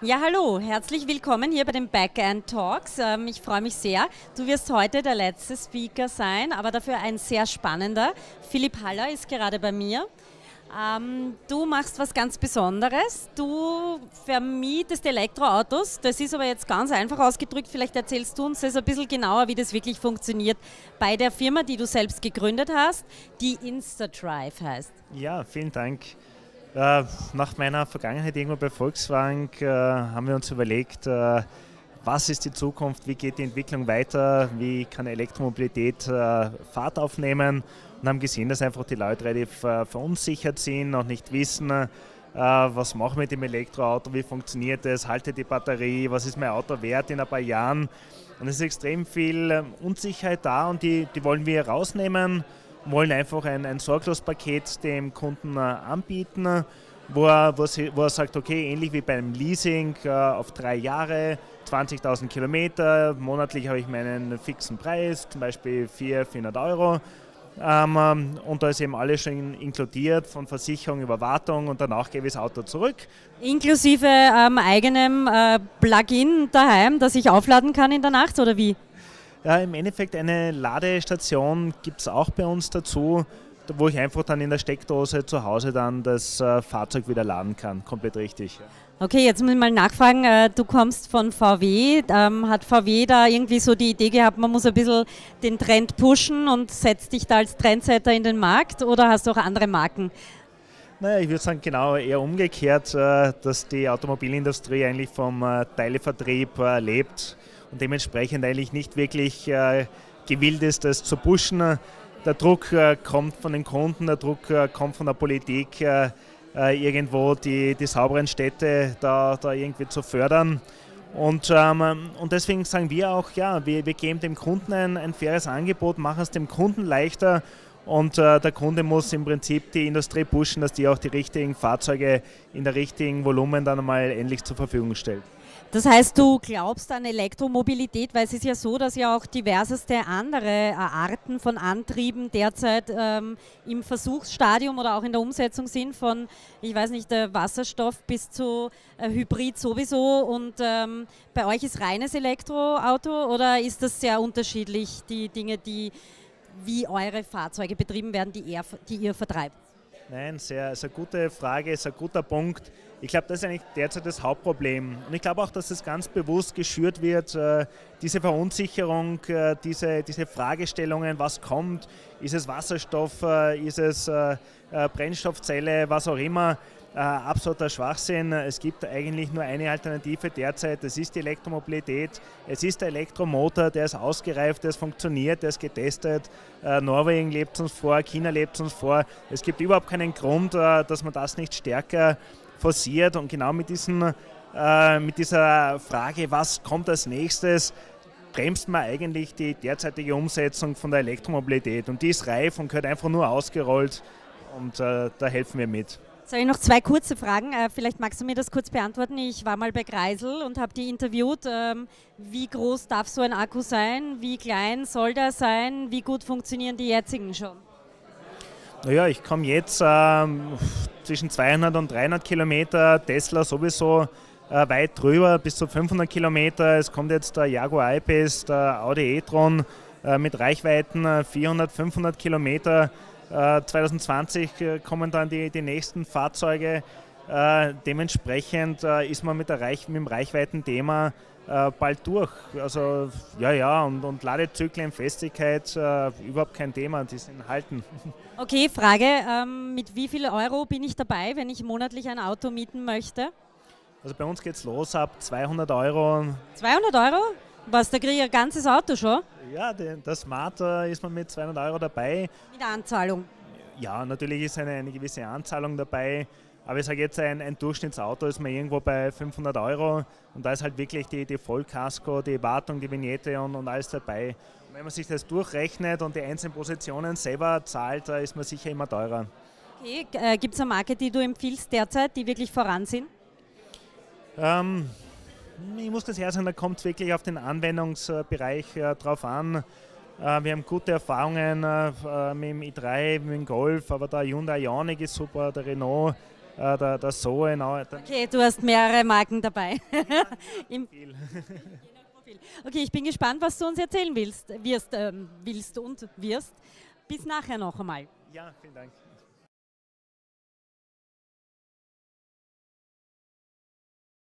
Ja, hallo, herzlich willkommen hier bei den Backend Talks. Ähm, ich freue mich sehr. Du wirst heute der letzte Speaker sein, aber dafür ein sehr spannender. Philipp Haller ist gerade bei mir. Ähm, du machst was ganz Besonderes. Du vermietest Elektroautos. Das ist aber jetzt ganz einfach ausgedrückt. Vielleicht erzählst du uns das ein bisschen genauer, wie das wirklich funktioniert bei der Firma, die du selbst gegründet hast, die InstaDrive heißt. Ja, vielen Dank. Äh, nach meiner Vergangenheit irgendwo bei Volkswagen äh, haben wir uns überlegt, äh, was ist die Zukunft, wie geht die Entwicklung weiter, wie kann Elektromobilität Fahrt aufnehmen und haben gesehen, dass einfach die Leute relativ verunsichert sind, noch nicht wissen, was machen wir mit dem Elektroauto, wie funktioniert es, haltet die Batterie, was ist mein Auto wert in ein paar Jahren. Und es ist extrem viel Unsicherheit da und die, die wollen wir rausnehmen wollen einfach ein, ein Sorglospaket dem Kunden äh, anbieten, wo er, wo, er sagt, okay, ähnlich wie beim Leasing äh, auf drei Jahre, 20.000 Kilometer, monatlich habe ich meinen fixen Preis, zum Beispiel 400, 400 Euro. Ähm, und da ist eben alles schon inkludiert, von Versicherung über Wartung und danach gebe ich das Auto zurück. Inklusive ähm, eigenem äh, Plugin daheim, das ich aufladen kann in der Nacht oder wie? Ja, im Endeffekt eine Ladestation gibt es auch bei uns dazu, wo ich einfach dann in der Steckdose zu Hause dann das äh, Fahrzeug wieder laden kann. Komplett richtig. Okay, jetzt muss ich mal nachfragen, äh, du kommst von VW. Ähm, hat VW da irgendwie so die Idee gehabt, man muss ein bisschen den Trend pushen und setzt dich da als Trendsetter in den Markt oder hast du auch andere Marken? Naja, ich würde sagen, genau eher umgekehrt, äh, dass die Automobilindustrie eigentlich vom Teilevertrieb lebt und dementsprechend eigentlich nicht wirklich äh, gewillt ist, das zu pushen. Der Druck äh, kommt von den Kunden, der Druck äh, kommt von der Politik, irgendwo die, die sauberen Städte da, da irgendwie zu fördern. Und, ähm, und deswegen sagen wir auch, ja, wir, wir geben dem Kunden ein, ein faires Angebot, machen es dem Kunden leichter und äh, der Kunde muss im Prinzip die Industrie pushen, dass die auch die richtigen Fahrzeuge in der richtigen Volumen dann einmal endlich zur Verfügung stellt. Das heißt, du glaubst an Elektromobilität, weil es ist ja so, dass ja auch diverseste andere äh, Arten von Antrieben derzeit ähm, im Versuchsstadium oder auch in der Umsetzung sind, von, ich weiß nicht, der Wasserstoff bis zu äh, Hybrid sowieso. Und ähm, bei euch ist reines Elektroauto oder ist das sehr unterschiedlich, die Dinge, die wie eure Fahrzeuge betrieben werden, die ihr, die ihr vertreibt? Nein, sehr, sehr gute Frage, sehr guter Punkt. Ich glaube, das ist eigentlich derzeit das Hauptproblem. Und ich glaube auch, dass es ganz bewusst geschürt wird, äh, diese Verunsicherung, äh, diese, diese Fragestellungen, was kommt, ist es Wasserstoff, äh, ist es Brennstoffzelle, was auch immer. absoluter Schwachsinn. Es gibt eigentlich nur eine Alternative derzeit, das ist die Elektromobilität. Es ist der Elektromotor, der ist ausgereift, der ist funktioniert, der ist getestet. Norwegen lebt uns vor, China lebt uns vor. Es gibt überhaupt keinen Grund, dass man das nicht stärker forciert und genau mit, diesen, äh, mit dieser Frage, was kommt als nächstes, bremst man eigentlich die derzeitige Umsetzung von der Elektromobilität und die ist reif und gehört einfach nur ausgerollt und äh, da helfen wir mit. Jetzt habe ich noch zwei kurze Fragen. Äh, vielleicht magst du mir das kurz beantworten. Ich war mal bei Kreisel und habe die interviewt. Ähm, wie groß darf so ein Akku sein? Wie klein soll der sein? Wie gut funktionieren die jetzigen schon? Naja, ich komme jetzt ähm, zwischen 200 und 300 Kilometer, Tesla sowieso äh, weit drüber, bis zu 500 Kilometer. Es kommt jetzt der Jaguar I-Pace, der Audi e-tron äh, mit Reichweiten 400, äh, 500 Kilometer. 2020 äh, äh, kommen dann die, die nächsten Fahrzeuge. Dementsprechend ist man mit, der Reich, mit dem Reichweiten-Thema äh, bald durch. Also ja, ja, und, und Ladezyklen, Festigkeit, äh, überhaupt kein Thema, die sind halten. Okay, Frage, ähm, mit wie viel Euro bin ich dabei, wenn ich monatlich ein Auto mieten möchte? Also bei uns geht es los ab 200 Euro. 200 Euro? Was, da kriege ich ein ganzes Auto schon? Ja, das Smart äh, ist man mit 200 Euro dabei. Mit der Anzahlung? Ja, natürlich ist eine, eine gewisse Anzahlung dabei. Aber ich sage jetzt, ein, ein, Durchschnittsauto ist mir irgendwo bei 500 Euro und da ist halt wirklich die, die Vollkasko, die Wartung, die Vignette und, und alles dabei. Und wenn man sich das durchrechnet und die einzelnen Positionen selber zahlt, da ist man sicher immer teurer. Okay, äh, gibt es eine Marke, die du empfiehlst derzeit, die wirklich voran sind? Ähm, ich muss das her sagen, da kommt es wirklich auf den Anwendungsbereich äh, drauf an. Äh, wir haben gute Erfahrungen äh, mit dem i3, mit dem Golf, aber der Hyundai Ioniq ist super, der Renault äh, der, der Zoe. Okay, du hast mehrere Marken dabei. Im okay, ich bin gespannt, was du uns erzählen willst, wirst, ähm, willst und wirst. Bis nachher noch einmal. Ja, vielen Dank.